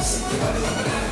です。